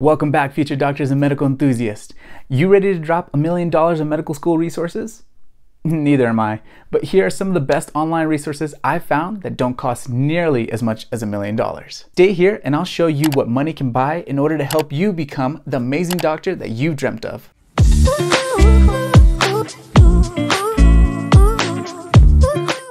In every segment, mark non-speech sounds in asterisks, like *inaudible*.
Welcome back, future doctors and medical enthusiasts. You ready to drop a million dollars in medical school resources? *laughs* Neither am I, but here are some of the best online resources I've found that don't cost nearly as much as a million dollars. Stay here and I'll show you what money can buy in order to help you become the amazing doctor that you dreamt of.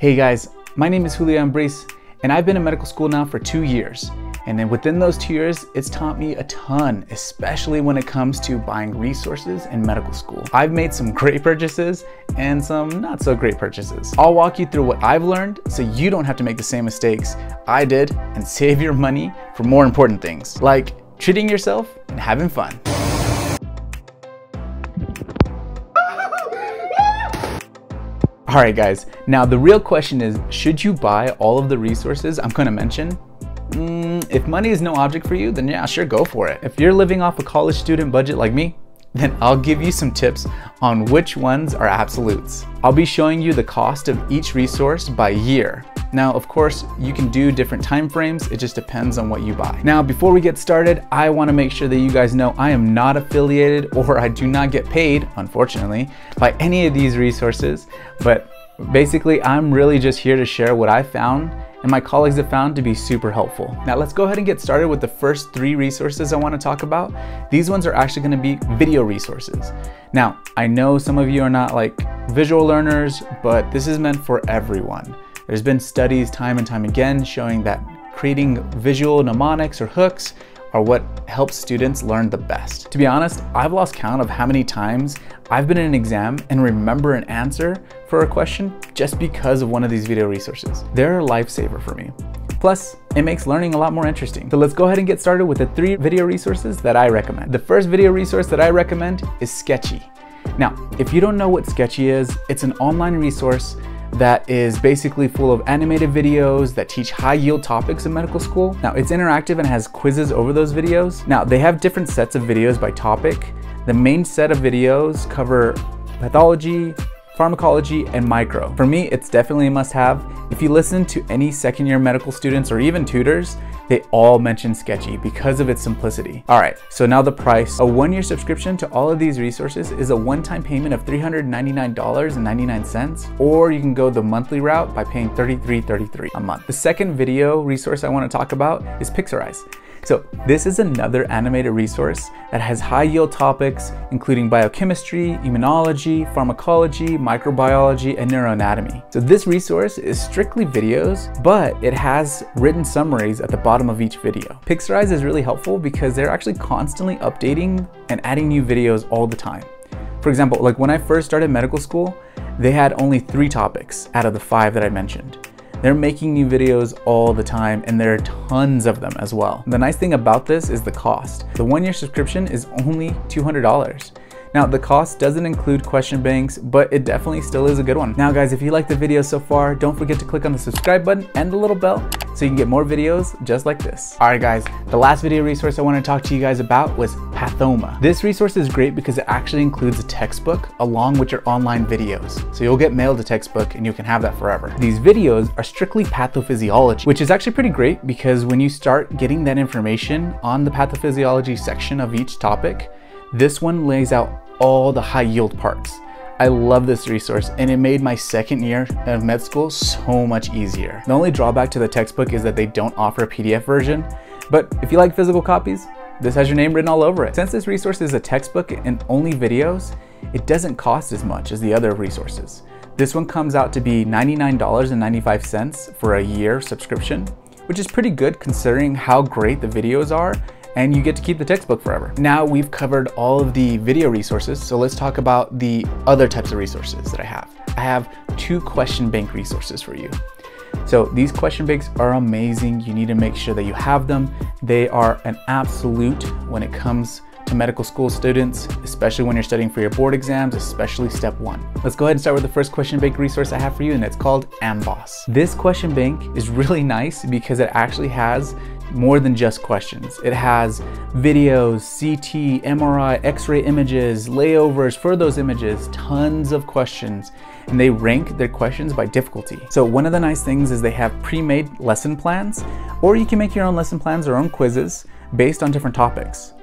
Hey guys, my name is Julio Ambriz, and I've been in medical school now for two years. And then within those two years, it's taught me a ton, especially when it comes to buying resources in medical school. I've made some great purchases and some not so great purchases. I'll walk you through what I've learned so you don't have to make the same mistakes I did and save your money for more important things, like treating yourself and having fun. All right, guys. Now, the real question is, should you buy all of the resources I'm gonna mention? Mm, if money is no object for you, then yeah, sure, go for it. If you're living off a college student budget like me, *laughs* then I'll give you some tips on which ones are absolutes. I'll be showing you the cost of each resource by year. Now, of course, you can do different time frames. It just depends on what you buy. Now, before we get started, I wanna make sure that you guys know I am not affiliated *laughs* or I do not get paid, unfortunately, by any of these resources. But basically, I'm really just here to share what I found and my colleagues have found to be super helpful. Now let's go ahead and get started with the first three resources I wanna talk about. These ones are actually gonna be video resources. Now, I know some of you are not like visual learners, but this is meant for everyone. There's been studies time and time again showing that creating visual mnemonics or hooks are what helps students learn the best. To be honest, I've lost count of how many times I've been in an exam and remember an answer for a question just because of one of these video resources. They're a lifesaver for me. Plus, it makes learning a lot more interesting. So let's go ahead and get started with the three video resources that I recommend. The first video resource that I recommend is Sketchy. Now, if you don't know what Sketchy is, it's an online resource that is basically full of animated videos that teach high yield topics in medical school. Now it's interactive and has quizzes over those videos. Now they have different sets of videos by topic. The main set of videos cover pathology, pharmacology, and micro. For me, it's definitely a must have. If you listen to any second year medical students or even tutors, they all mention Sketchy because of its simplicity. All right, so now the price. A one year subscription to all of these resources is a one time payment of $399.99, or you can go the monthly route by paying $33.33 a month. The second video resource I wanna talk about is Pixorize. So this is another animated resource that has high yield topics, including biochemistry, immunology, pharmacology, microbiology, and neuroanatomy. So this resource is strictly videos, but it has written summaries at the bottom of each video. Pixorize is really helpful because they're actually constantly updating and adding new videos all the time. For example, like when I first started medical school, they had only three topics out of the five that I mentioned. They're making new videos all the time and there are tons of them as well. The nice thing about this is the cost. The one year subscription is only $200. Now the cost doesn't include question banks, but it definitely still is a good one. Now guys, if you like the video so far, don't forget to click on the subscribe button and the little bell so you can get more videos just like this. All right guys, the last video resource I want to talk to you guys about was Pathoma. This resource is great because it actually includes a textbook along with your online videos. So you'll get mailed a textbook and you can have that forever. These videos are strictly pathophysiology, which is actually pretty great because when you start getting that information on the pathophysiology section of each topic, this one lays out all the high yield parts. I love this resource and it made my second year of med school so much easier. The only drawback to the textbook is that they don't offer a PDF version, but if you like physical copies, this has your name written all over it. Since this resource is a textbook and only videos, it doesn't cost as much as the other resources. This one comes out to be $99.95 for a year subscription, which is pretty good considering how great the videos are and you get to keep the textbook forever. Now we've covered all of the video resources, so let's talk about the other types of resources that I have. I have two question bank resources for you. So these question banks are amazing. You need to make sure that you have them. They are an absolute when it comes to medical school students, especially when you're studying for your board exams, especially step one. Let's go ahead and start with the first question bank resource I have for you, and it's called AMBOSS. This question bank is really nice because it actually has more than just questions. It has videos, CT, MRI, X-ray images, layovers for those images, tons of questions, and they rank their questions by difficulty. So one of the nice things is they have pre-made lesson plans, or you can make your own lesson plans or own quizzes based on different topics.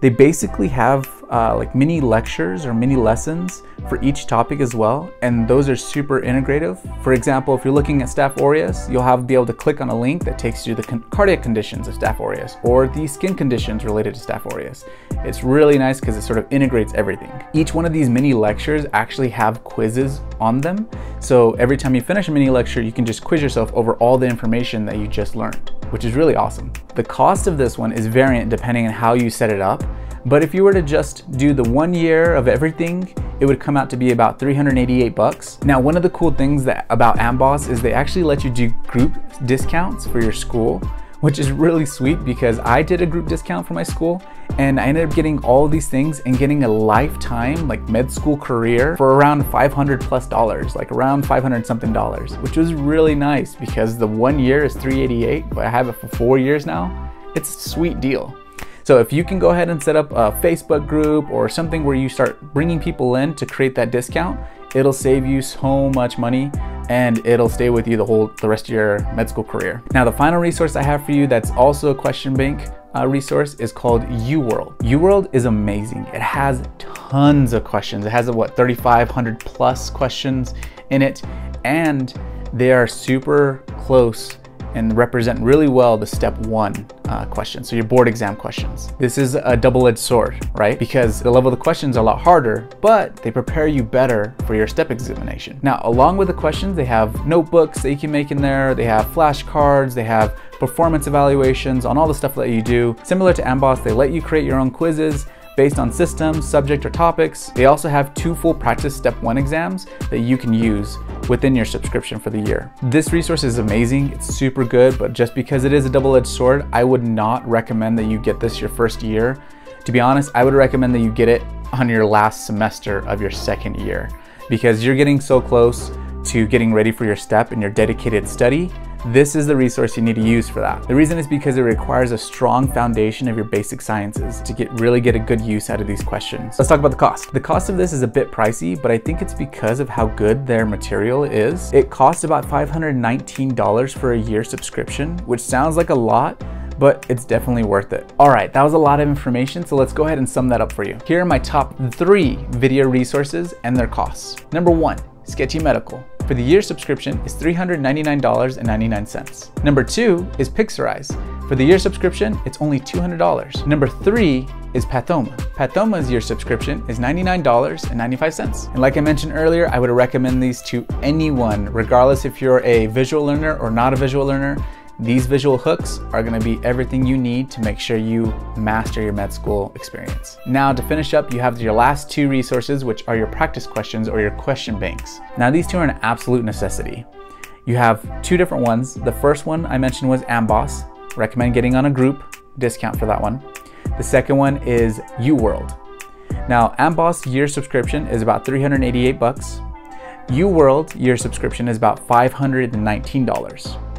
They basically have uh, like mini lectures or mini lessons for each topic as well, and those are super integrative. For example, if you're looking at Staph aureus, you'll have be able to click on a link that takes you to the con cardiac conditions of Staph aureus or the skin conditions related to Staph aureus. It's really nice because it sort of integrates everything. Each one of these mini lectures actually have quizzes on them, so every time you finish a mini lecture, you can just quiz yourself over all the information that you just learned, which is really awesome. The cost of this one is variant depending on how you set it up, but if you were to just do the one year of everything, it would come out to be about 388 bucks. Now, one of the cool things that about Amboss is they actually let you do group discounts for your school, which is really sweet because I did a group discount for my school and I ended up getting all these things and getting a lifetime like med school career for around 500 plus dollars, like around 500 something dollars, which was really nice because the one year is 388, but I have it for four years now. It's a sweet deal. So if you can go ahead and set up a Facebook group or something where you start bringing people in to create that discount, it'll save you so much money and it'll stay with you the whole the rest of your med school career. Now the final resource I have for you that's also a question bank uh, resource is called UWorld. UWorld is amazing. It has tons of questions. It has what 3,500 plus questions in it, and they are super close and represent really well the step one uh, questions, so your board exam questions. This is a double-edged sword, right? Because the level of the questions are a lot harder, but they prepare you better for your step examination. Now, along with the questions, they have notebooks that you can make in there, they have flashcards, they have performance evaluations on all the stuff that you do. Similar to Amboss, they let you create your own quizzes, based on systems, subject, or topics. They also have two full practice step one exams that you can use within your subscription for the year. This resource is amazing, it's super good, but just because it is a double-edged sword, I would not recommend that you get this your first year. To be honest, I would recommend that you get it on your last semester of your second year because you're getting so close to getting ready for your step and your dedicated study this is the resource you need to use for that. The reason is because it requires a strong foundation of your basic sciences to get really get a good use out of these questions. Let's talk about the cost. The cost of this is a bit pricey, but I think it's because of how good their material is. It costs about $519 for a year subscription, which sounds like a lot, but it's definitely worth it. All right, that was a lot of information, so let's go ahead and sum that up for you. Here are my top three video resources and their costs. Number one, Sketchy Medical for the year subscription is $399.99. Number two is Pixorize. For the year subscription, it's only $200. Number three is Pathoma. Pathoma's year subscription is $99.95. And like I mentioned earlier, I would recommend these to anyone, regardless if you're a visual learner or not a visual learner. These visual hooks are gonna be everything you need to make sure you master your med school experience. Now to finish up, you have your last two resources, which are your practice questions or your question banks. Now these two are an absolute necessity. You have two different ones. The first one I mentioned was Amboss. Recommend getting on a group discount for that one. The second one is UWorld. Now Amboss year subscription is about 388 bucks. UWorld year subscription is about $519.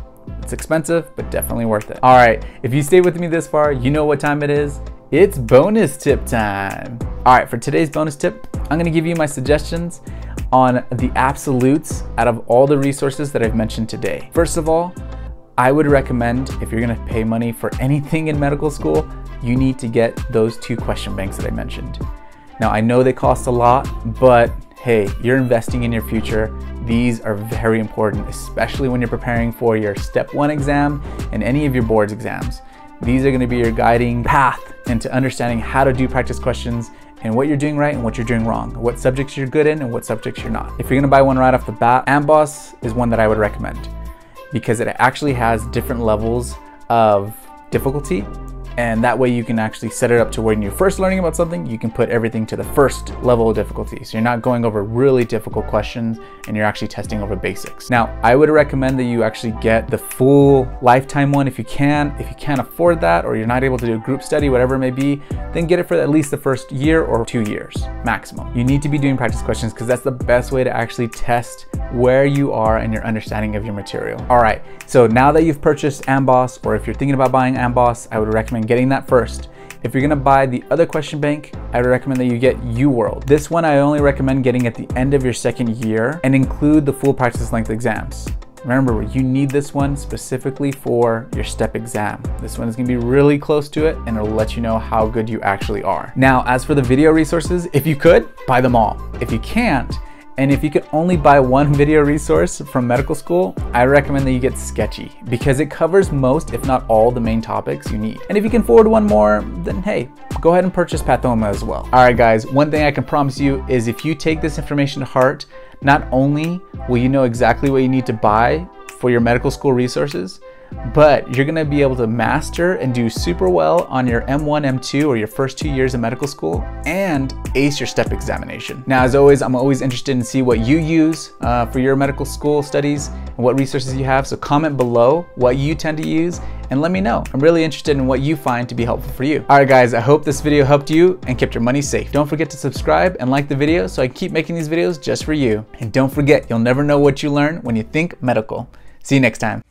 It's expensive, but definitely worth it. All right, if you stayed with me this far, you know what time it is. It's bonus tip time. All right, for today's bonus tip, I'm gonna give you my suggestions on the absolutes out of all the resources that I've mentioned today. First of all, I would recommend if you're gonna pay money for anything in medical school, you need to get those two question banks that I mentioned. Now, I know they cost a lot, but hey, you're investing in your future. These are very important, especially when you're preparing for your step one exam and any of your boards exams. These are gonna be your guiding path into understanding how to do practice questions and what you're doing right and what you're doing wrong, what subjects you're good in and what subjects you're not. If you're gonna buy one right off the bat, Amboss is one that I would recommend because it actually has different levels of difficulty and that way you can actually set it up to when you're first learning about something, you can put everything to the first level of difficulty. So you're not going over really difficult questions and you're actually testing over basics. Now, I would recommend that you actually get the full lifetime one if you can. If you can't afford that or you're not able to do a group study, whatever it may be, then get it for at least the first year or two years maximum. You need to be doing practice questions because that's the best way to actually test where you are and your understanding of your material. All right, so now that you've purchased Amboss or if you're thinking about buying Amboss, I would recommend getting that first. If you're gonna buy the other question bank, I would recommend that you get UWorld. This one I only recommend getting at the end of your second year and include the full practice length exams. Remember, you need this one specifically for your STEP exam. This one is gonna be really close to it and it'll let you know how good you actually are. Now, as for the video resources, if you could, buy them all. If you can't, and if you could only buy one video resource from medical school, I recommend that you get Sketchy because it covers most, if not all, the main topics you need. And if you can afford one more, then hey, go ahead and purchase Pathoma as well. All right, guys, one thing I can promise you is if you take this information to heart, not only will you know exactly what you need to buy for your medical school resources, but you're gonna be able to master and do super well on your M1, M2, or your first two years of medical school and ace your STEP examination. Now, as always, I'm always interested in see what you use uh, for your medical school studies and what resources you have. So comment below what you tend to use and let me know. I'm really interested in what you find to be helpful for you. All right, guys, I hope this video helped you and kept your money safe. Don't forget to subscribe and like the video so I keep making these videos just for you. And don't forget, you'll never know what you learn when you think medical. See you next time.